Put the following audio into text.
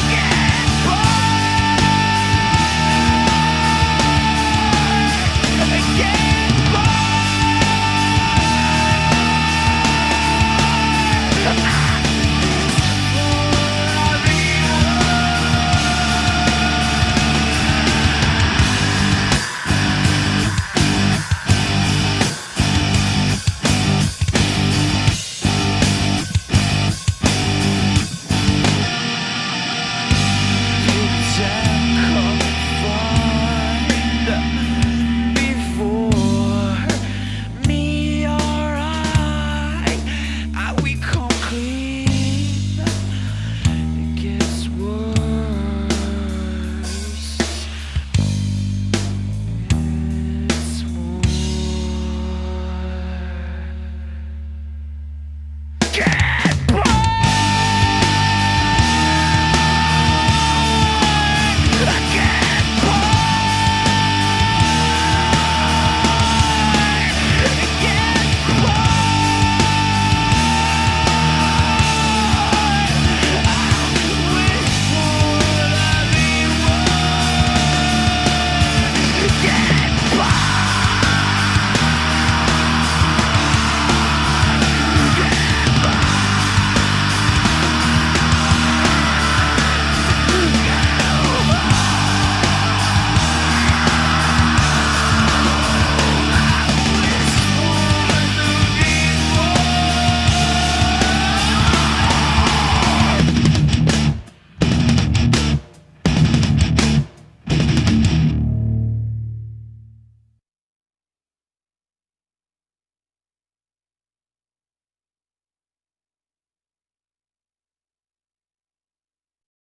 again.